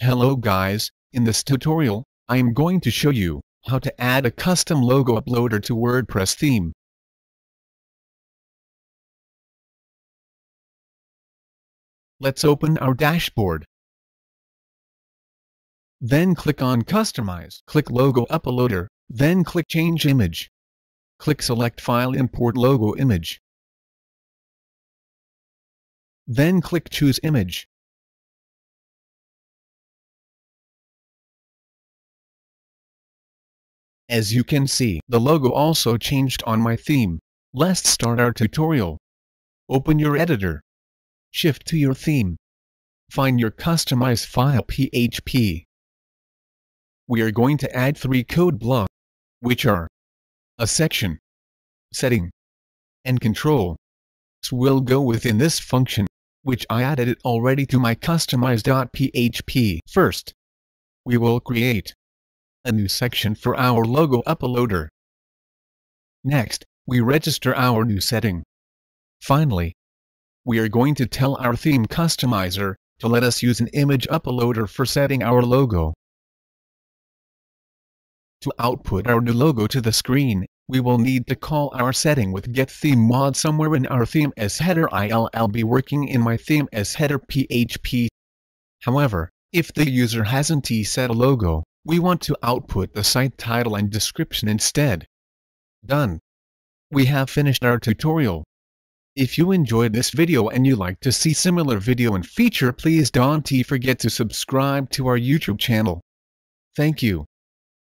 Hello guys, in this tutorial, I am going to show you how to add a custom logo uploader to WordPress theme. Let's open our dashboard. Then click on Customize. Click Logo Uploader, then click Change Image. Click Select File Import Logo Image. Then click Choose Image. As you can see, the logo also changed on my theme. Let's start our tutorial. Open your editor. Shift to your theme. Find your customized file PHP. We are going to add three code blocks, which are a section, setting, and control. So we'll go within this function, which I added it already to my customized.php. First, we will create a new section for our logo uploader. Next, we register our new setting. Finally, we are going to tell our theme customizer to let us use an image uploader for setting our logo. To output our new logo to the screen, we will need to call our setting with get theme mod somewhere in our theme as header I'll be working in my theme as header PHP. However, if the user hasn't set a logo, we want to output the site title and description instead. Done. We have finished our tutorial. If you enjoyed this video and you like to see similar video and feature please don't forget to subscribe to our YouTube channel. Thank you.